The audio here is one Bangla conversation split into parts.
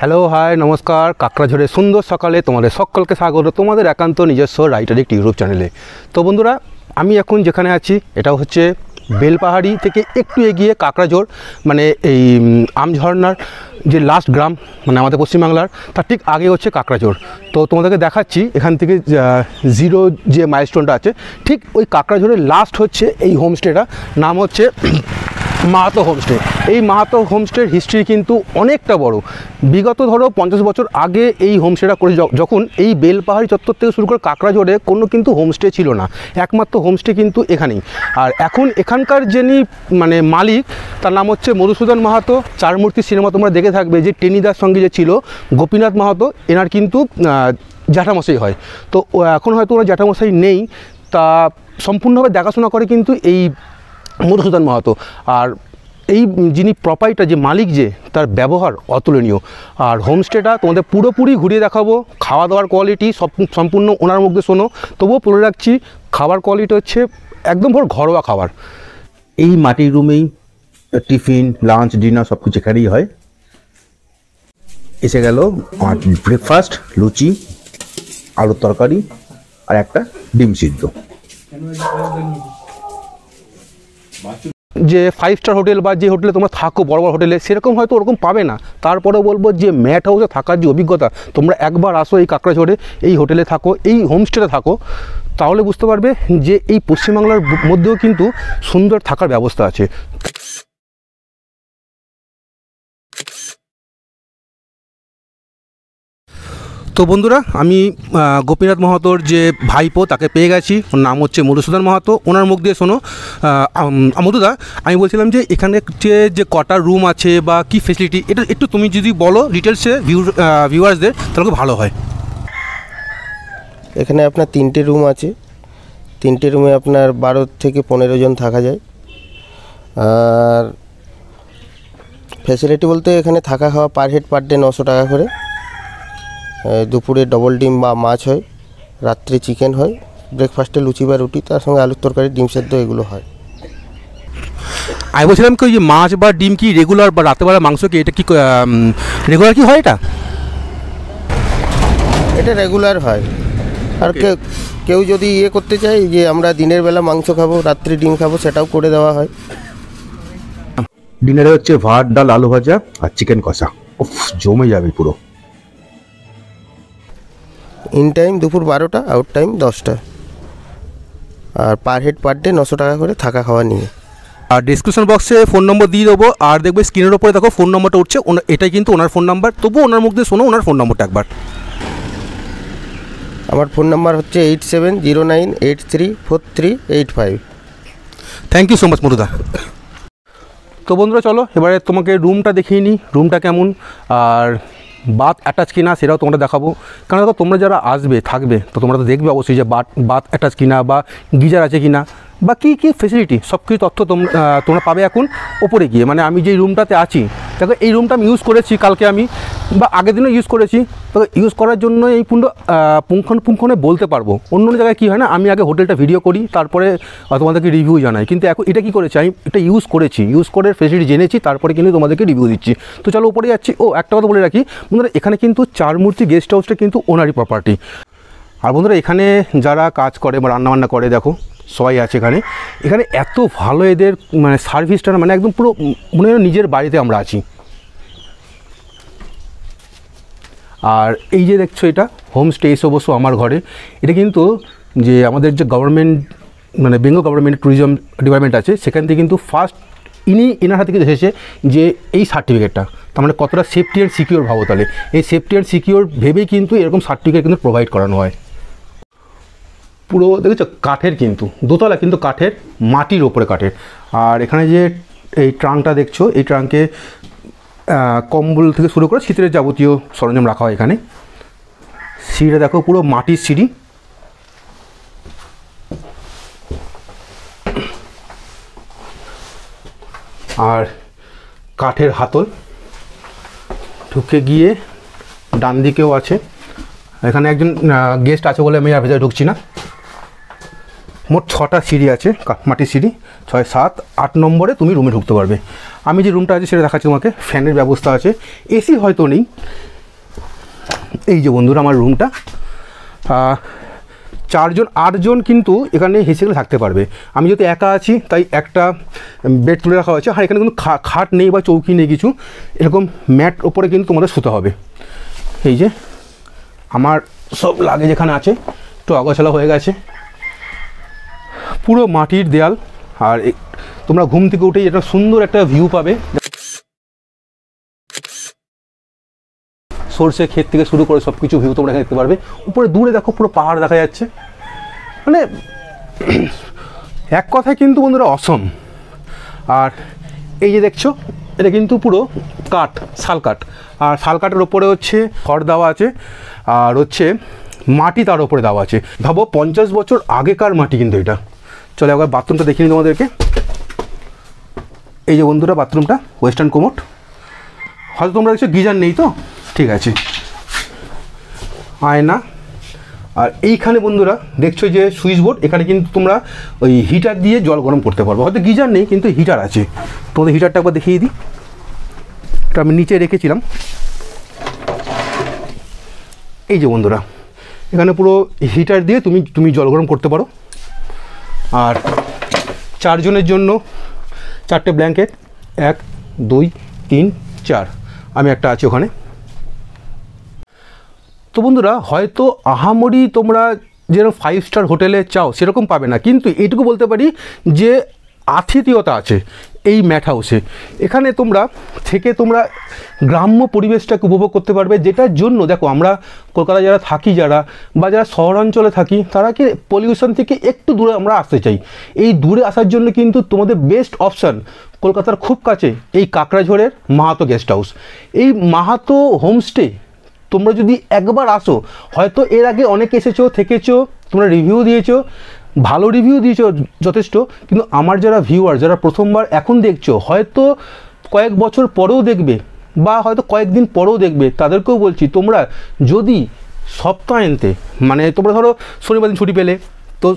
হ্যালো হাই নমস্কার। কাঁকড়াঝোড়ে সুন্দর সকালে তোমাদের সকলকে স্বাগত তোমাদের একান্ত নিজস্ব রাইটারিক ইউটিউব চ্যানেলে। তো বন্ধুরা, আমি এখন যেখানে আছি এটা হচ্ছে বেলপাহাড়ি থেকে একটু এগিয়ে কাঁকড়াঝোর মানে এই আমঝর্নার যে লাস্ট গ্রাম মানে আমাদের পশ্চিমবাংলার, তার ঠিক আগে হচ্ছে কাঁকড়াঝোর। তো তোমাদেরকে দেখাচ্ছি, এখান থেকে জিরো যে মাইলস্টোনটা আছে, ঠিক ওই কাঁকড়াঝোরের লাস্ট হচ্ছে এই হোমস্টেটা নাম হচ্ছে মাহাতো হোমস্টে। এই মাহাতো হোমস্টের হিস্ট্রি কিন্তু অনেকটা বড়। বিগত ধরো পঞ্চাশ বছর আগে এই হোমস্টেটা করে যখন এই বেলপাহাড়ি চত্বর থেকে শুরু করে কাঁকড়াঝোড়ে কোনো কিন্তু হোমস্টে ছিল না। একমাত্র হোমস্টে কিন্তু এখানেই। আর এখন এখানকার যিনি মানে মালিক, তার নাম হচ্ছে মধুসূদন মাহাতো। চারমূর্তি সিনেমা তোমরা দেখে থাকবে যে টেনিদার সঙ্গে যে ছিল গোপীনাথ মাহাতো, এনার কিন্তু জ্যাঠামশাই হয়। তো এখন হয়তো ওনার জ্যাঠামশাই নেই। তা সম্পূর্ণভাবে দেখাশোনা করে কিন্তু এই মধুসূদন মাহাতো। আর এই যিনি প্রপাইটা যে মালিক যে, তার ব্যবহার অতুলনীয়। আর হোমস্টেটা তোমাদের পুরোপুরি ঘুরিয়ে দেখাবো। খাওয়া দাওয়ার কোয়ালিটি সব সম্পূর্ণ ওনার মধ্যে শোনো। তবুও বলে রাখছি, খাবার কোয়ালিটি হচ্ছে একদম ভোর ঘরোয়া খাবার। এই মাটির রুমেই টিফিন লাঞ্চ ডিনার সব কিছু এখানেই হয়। এসে গেল ব্রেকফাস্ট লুচি, আলুর তরকারি আর একটা ডিম সিদ্ধ। যে ফাইভ স্টার হোটেল বা যে হোটেলে তোমরা থাকো, বড় বড় হোটেলে সেরকম হয়তো ওরকম পাবে না। তারপরে বলব যে ম্যাট হাউসে থাকার যে অভিজ্ঞতা, তোমরা একবার আসো এই কাঁকড়াঝোড়ে, এই হোটেলে থাকো, এই হোমস্টেতে থাকো, তাহলে বুঝতে পারবে যে এই পশ্চিমবাংলার মধ্যেও কিন্তু সুন্দর থাকার ব্যবস্থা আছে। তো বন্ধুরা, আমি গোপীনাথ মাহাতোর যে ভাইপো, তাকে পেয়ে গেছি। ওর নাম হচ্ছে মধুসূদন মাহাতো। ওনার মুখ দিয়ে শোনো মধুদা, আমি বলছিলাম যে এখানে যে যে কটা রুম আছে বা কি ফেসিলিটি এটা একটু তুমি যদি বলো ডিটেলসে ভিউ ভিউয়ার্সদের তাহলে ভালো হয়। এখানে আপনার তিনটে রুম আছে। তিনটে রুমে আপনার বারো থেকে পনেরো জন থাকা যায়। আর ফ্যাসিলিটি বলতে এখানে থাকা খাওয়া পার হেড পার ডে নশো টাকা করে। দুপুরে ডবল ডিম বা মাছ হয় রাত্রে চিকেন হয় ব্রেকফাস্টে লুচি বা রুটি তার সঙ্গে আলুর তরকারি ডিম সেদ্ধ এগুলো হয়। আমি বলছিলাম কি ওই যে মাছ বা ডিম কি রেগুলার বা রাতেবেলা মাংস কি এটা কি রেগুলার কি হয় এটা? এটা রেগুলার হয়। আর কেউ কেউ যদি ইয়ে করতে চায় যে আমরা দিনের বেলা মাংস খাব রাত্রে ডিম খাব সেটাও করে দেওয়া হয়। ডিনারে হচ্ছে ভাত ডাল আলু ভাজা আর চিকেন কষা। উফ জমে যাবে পুরো। ইন টাইম দুপুর বারোটা আউট টাইম দশটা। আর পার হেড পার ডে নশো টাকা করে থাকা খাওয়া নিয়ে। আর ডিসক্রিপশন বক্সে ফোন নম্বর দিয়ে দেবো। আর দেখবে স্ক্রিনের ওপরে দেখো ফোন নম্বরটা উঠছে। এটাই কিন্তু ওনার ফোন নাম্বার তবু ওনার মুখ দিয়ে শোনো ওনার ফোন নম্বরটা একবার। আমার ফোন নাম্বার হচ্ছে eight seven zero nine eight three four three eight five thank you so much মধুদা। তো বন্ধুরা চলো এবারে তোমাকে রুমটা দেখিয়ে নিই। রুমটা কেমন? আর বাথ অ্যাটাচ কিনা সেটাও তোমরা দেখাবো কারণ দেখো তোমরা যারা আসবে থাকবে তো তোমরা তো দেখবে অবশ্যই যে বাথ বাথ অ্যাটাচ কিনা বা গিজার আছে কিনা বা কী কী ফেসিলিটি সব কিছু তথ্য তোমরা পাবে এখন ওপরে গিয়ে। মানে আমি যেই রুমটাতে আছি, দেখো এই রুমটা আমি ইউজ করেছি কালকে আমি, বা আগের দিনও ইউজ করেছি। তো ইউজ করার জন্য এই পুঙ্খ পুঙ্খানুপুঙ্খনে বলতে পারব। অন্য অন্য জায়গায় কী হয় না, আমি আগে হোটেলটা ভিডিও করি, তারপরে তোমাদেরকে রিভিউ জানাই। কিন্তু এখন এটা কী করেছি, আমি এটা ইউজ করেছি। ইউজ করে ফেসিলিটি জেনেছি, তারপরে কিন্তু তোমাদেরকে রিভিউ দিচ্ছি। তো চলো উপরে যাচ্ছি। ও, একটা কথা বলে রাখি। বন্ধুরা, এখানে কিন্তু চারমূর্তি গেস্ট হাউসটা কিন্তু ওনারই প্রপার্টি আর বন্ধুরা, এখানে যারা কাজ করে বা রান্নাবান্না করে, দেখো সবাই আছে এখানে। এখানে এত ভালো এদের মানে সার্ভিসটা মানে একদম পুরো মনে হয় নিজের বাড়িতে আমরা আছি। আর এই যে দেখছ এটা হোমস্টে এসে অবশ্য আমার ঘরে। এটা কিন্তু যে আমাদের যে গভর্নমেন্ট মানে বেঙ্গল গভর্নমেন্ট ট্যুরিজম ডিপার্টমেন্ট আছে, সেখান থেকে কিন্তু ফার্স্ট ইনি এনার হাতে কিন্তু এসেছে যে এই সার্টিফিকেটটা তার মানে কতটা সেফটি অ্যান্ড সিকিওর ভাবো তাহলে। এই সেফটি অ্যান্ড সিকিওর ভেবেই কিন্তু এরকম সার্টিফিকেট কিন্তু প্রোভাইড করানো হয়। পুরো দেখেছ, কাঠের কিন্তু, দোতলা কিন্তু কাঠের, মাটির ওপরে কাঠের। আর এখানে যে এই ট্রাঙ্কটা দেখছ, এই ট্রাঙ্কে কম্বল থেকে শুরু করে শীতের যাবতীয় সরঞ্জাম রাখা হয় এখানে। সিঁড়িটা দেখো, পুরো মাটির সিঁড়ি। আর কাঠের হাতল। ঢুকে গিয়ে ডান দিকেও আছে। এখানে একজন গেস্ট আছে বলে আমি আর ভেতরে ঢুকছি না। মোট ছটা সিঁড়ি আছে মাটির সিঁড়ি, ছয়, সাত, আট নম্বরে তুমি রুমে ঢুকতে পারবে। আমি যে রুমটা আছে সেটা দেখাচ্ছি তোমাকে, ফ্যানের ব্যবস্থা আছে, এসি হয়তো নেই। এই যে বন্ধুরা আমার রুমটা চারজন, আটজন কিন্তু এখানে হেসে গেলে থাকতে পারবে। আমি যেহেতু একা আছি, তাই একটা বেড তুলে রাখা হয়েছে, আর এখানে কিন্তু খাট নেই বা চৌকি নেই কিছু, এরকম ম্যাট ওপরে কিন্তু তোমাদের শুতে হবে। এই যে, আমার সব লাগেজ এখানে আছে, একটু অগোছালো হয়ে গেছে। পুরো মাটির দেয়াল। আর তোমরা ঘুম থেকে উঠেই একটা সুন্দর একটা ভিউ পাবে। সর্ষে ক্ষেত থেকে শুরু করে সব কিছু ভিউ তোমরা এখানে দেখতে পারবে। উপরে দূরে দেখো পুরো পাহাড় দেখা যাচ্ছে। মানে এক কথায় কিন্তু বন্ধুরা অসম আর এই যে দেখছ, এটা কিন্তু পুরো কাঠ, শাল কাঠ। আর শাল কাঠের ওপরে হচ্ছে খড় দেওয়া আছে। আর হচ্ছে মাটি তার ওপরে দেওয়া আছে। ভাবো পঞ্চাশ বছর আগেকার মাটি কিন্তু এটা। চলো একবার বাথরুমটা দেখিয়ে নিই তোমাদেরকে। এই যে বন্ধুরা বাথরুমটা ওয়েস্টার্ন কোমোট হয়তো তোমরা দেখছ গিজার নেই তো? ঠিক আছে। আয়না। আর এইখানে বন্ধুরা, দেখছ যে সুইচ বোর্ড এখানে কিন্তু তোমরা ওই হিটার দিয়ে জল গরম করতে পারব। হয়তো গিজার নেই, কিন্তু হিটার আছে। তোমাদের হিটারটা একবার দেখিয়ে দিই। এটা আমি নিচে রেখেছিলাম। এই যে বন্ধুরা, এখানে পুরো হিটার দিয়ে তুমি তুমি জল গরম করতে পারো। আর চারজনের জন্য চারটে ব্ল্যাঙ্কেট। এক, দুই, তিন, চার। আমি একটা আছি ওখানে। তো বন্ধুরা, হয়তো আহামরি তোমরা যেরকম ফাইভ স্টার হোটেলে চাও, সেরকম পাবে না। কিন্তু এইটুকু বলতে পারি যে আতিথিয়তা আছে। এই ম্যাট হাউসে। এখানে তোমরা, থেকে তোমরা গ্রাম্য পরিবেশটাকে উপভোগ করতে পারবে, যেটার জন্য, দেখো, আমরা কলকাতায় যারা থাকি, যারা, বা যারা শহরাঞ্চলে থাকি, তারা কি পলিউশন থেকে একটু দূরে আমরা আসতে চাই। এই দূরে আসার জন্য কিন্তু তোমাদের বেস্ট অপশান কলকাতার খুব কাছে এই কাকড়াঝোড়ের মাহাতো গেস্ট হাউস এই মাহাতো হোমস্টে তোমরা যদি একবার আসো, হয়তো এর আগে অনেক এসেছ, থেকেছো, তোমরা রিভিউ দিয়েছ ভালো রিভিউ দিয়েছ যথেষ্ট, কিন্তু আমার যারা ভিউয়ার যারা প্রথমবার এখন দেখছ, হয়তো কয়েক বছর পরেও দেখবে বা হয়তো কয়েকদিন পরেও দেখবে, তাদেরকেও বলছি, তোমরা যদি সপ্তাহান্তে মানে তোমরা ধরো শনিবার দিন ছুটি পেলে, তো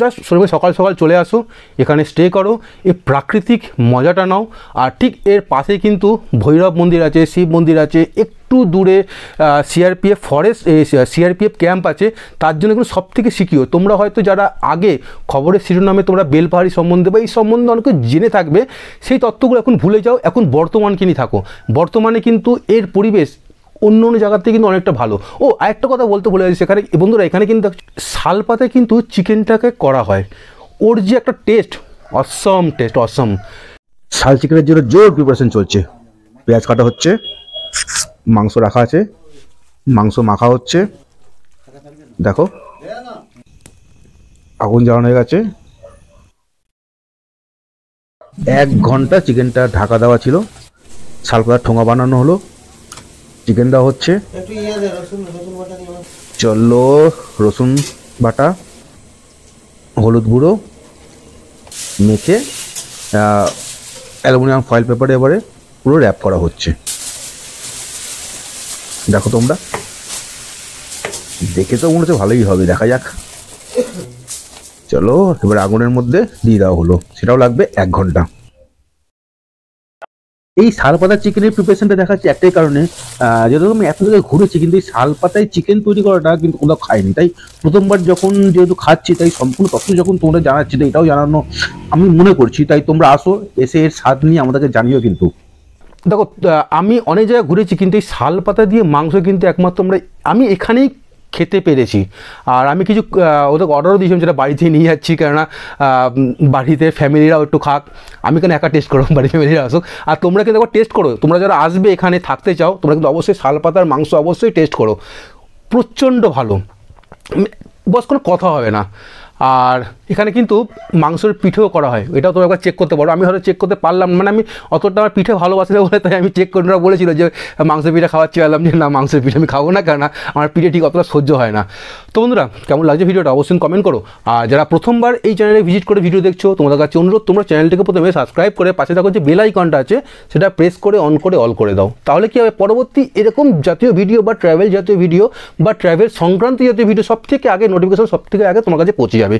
জাস্ট শনিবার সকাল সকাল চলে আসো, এখানে স্টে করো এই প্রাকৃতিক মজাটা নাও, আর ঠিক এর পাশে কিন্তু ভৈরব মন্দির আছে, শিব মন্দির আছে একটু দূরে সিআরপিএফ ফরেস্ট সিআরপিএফ ক্যাম্প আছে, তার জন্য কিন্তু সব থেকে শিখিও তোমরা হয়তো যারা আগে খবরের শিরোনামে তোমরা বেলপাহাড়ি সম্বন্ধে বা এই সম্বন্ধে অনেকে জেনে থাকবে, সেই তথ্যগুলো এখন ভুলে যাও, এখন বর্তমানকে নিয়ে থাকো। বর্তমানে কিন্তু এর পরিবেশ অন্য অন্য জায়গার থেকে কিন্তু অনেকটা ভালো। ও, আরেকটা কথা বলতে ভুলে গেছি, সেখানে বন্ধুরা, এখানে কিন্তু শাল পাতায় কিন্তু চিকেনটাকে করা হয়। ওর যে একটা টেস্ট, অসম টেস্ট, অসম। শাল চিকেনের জন্য জোর প্রিপারেশন চলছে। পেঁয়াজ কাটা হচ্ছে। মাংস রাখা আছে। মাংস মাখা হচ্ছে। দেখো। আগুন জ্বালানো হয়ে গেছে। এক ঘণ্টা চিকেনটা ঢাকা দেওয়া ছিল। শালপাতার ঠোঙা বানানো হলো। চিকেন দেওয়া হচ্ছে। চলল রসুন বাটা, হলুদ গুঁড়ো মেখে অ্যালুমিনিয়াম ফয়েল পেপারে এবারে পুরো র্যাপ করা হচ্ছে। দেখো তোমরা। দেখে তো মনে হচ্ছে ভালোই হবে, দেখা যাক। চলো, এবার আগুনের মধ্যে দিয়ে দেওয়া হলো। সেটাও লাগবে এক ঘণ্টা। এই শাল পাতা চিকেনের প্রিপারেশনটা দেখাচ্ছি একটাই কারণে। যেহেতু আমি এত জায়গায় ঘুরেছি, কিন্তু এই শাল পাতায় চিকেন তৈরি করাটা কিন্তু কোথাও খাইনি। তাই প্রথমবার যখন যেহেতু খাচ্ছি, তাই সম্পূর্ণ তথ্য যখন তোমরা জানাচ্ছি তো এটাও জানানো আমি মনে করছি। তাই তোমরা আসো, এসে এর স্বাদ নিয়ে আমাদেরকে জানিও কিন্তু। দেখো আমি অনেক জায়গায় ঘুরেছি, কিন্তু এই শাল পাতা দিয়ে মাংস কিন্তু একমাত্র আমরা আমি এখানেই খেতে পেরেছি। আর আমি কিছু ওদের অর্ডারও দিয়েছিলাম, যেটা বাড়িতে নিয়ে যাচ্ছি, কেননা বাড়িতে ফ্যামিলিরাও একটু খাক। আমি কেন একা টেস্ট করো বাড়ির ফ্যামিলিরা আসুক। আর তোমরা কিন্তু একবার টেস্ট করো। তোমরা যারা আসবে এখানে, থাকতে চাও, তোমরা কিন্তু অবশ্যই শাল পাতার মাংস অবশ্যই টেস্ট করো। প্রচণ্ড ভালো। বস কোনো কথা হবে না। আর এখানে কিন্তু মাংসের পিঠেও করা হয়। এটাও তোমরা একবার চেক করতে পারো। আমি হয়তো চেক করতে পারলাম মানে আমি অতটা আমার পিঠে ভালোবাসি না বলে তাই আমি চেক করে ওরা বলেছিল যে, মাংসের পিঠে খাওয়াচ্ছি। বললাম যে, না, মাংসের পিঠে আমি খাব না কেন আমার পিঠে ঠিক অতটা সহ্য হয় না। তো বন্ধুরা, কেমন লাগছে ভিডিওটা অবশ্যই কমেন্ট করো। আর যারা প্রথমবার এই চ্যানেলে ভিজিট করে ভিডিও দেখছ, তোমাদের কাছে অনুরোধ, তোমরা চ্যানেলটিকে প্রথমে সাবস্ক্রাইব করে পাশে থাকো যে বেল আইকনটা আছে, সেটা প্রেস করে অন করে অল করে দাও। তাহলে কি হবে? পরবর্তী এরকম জাতীয় ভিডিও বা ট্রাভেল জাতীয় ভিডিও বা ট্রাভেল সংক্রান্ত জাতীয় ভিডিও সব থেকে আগে নোটিফিকেশন সব থেকে আগে তোমার কাছে পৌঁছে যাবে।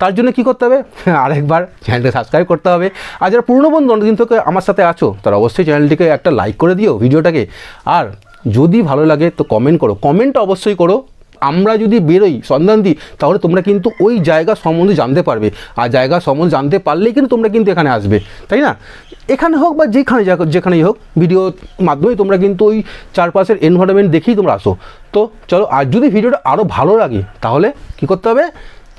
তার জন্য কি করতে হবে? আরেকবার চ্যানেলটা সাবস্ক্রাইব করতে হবে। আর যারা পুরনো বন্ধু অনেকদিন থেকে আমার সাথে আছো, তারা অবশ্যই চ্যানেলটিকে একটা লাইক করে দিও ভিডিওটাকে। আর যদি ভালো লাগে, তো কমেন্ট করো। কমেন্ট অবশ্যই করো। আমরা যদি বেরোই, সন্ধান দিই, তাহলে তোমরা কিন্তু ওই জায়গা সম্বন্ধে জানতে পারবে। আর জায়গা সম্বন্ধে জানতে পারলেই কিন্তু তোমরা কিন্তু এখানে আসবে। তাই না? এখানে হোক বা যেখানে যেখানেই হোক ভিডিওর মাধ্যমে তোমরা কিন্তু ওই চারপাশের এনভায়রনমেন্ট দেখেই তোমরা আসো। তো চলো, আর যদি ভিডিওটা আরও ভালো লাগে, তাহলে কি করতে হবে?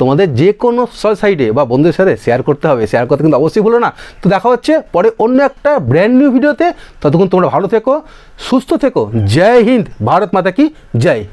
তোমাদের যে কোনো সাইডে বা বন্ধুদের সাথে শেয়ার করতে হবে। শেয়ার করতে কিন্তু অবশ্যই ভুলো না। তো দেখা হচ্ছে পরে অন্য একটা ব্র্যান্ড নিউ ভিডিওতে ততক্ষণ তোমরা ভালো থেকো, সুস্থ থেকো। জয় হিন্দ। ভারত মাতা কি? জয়।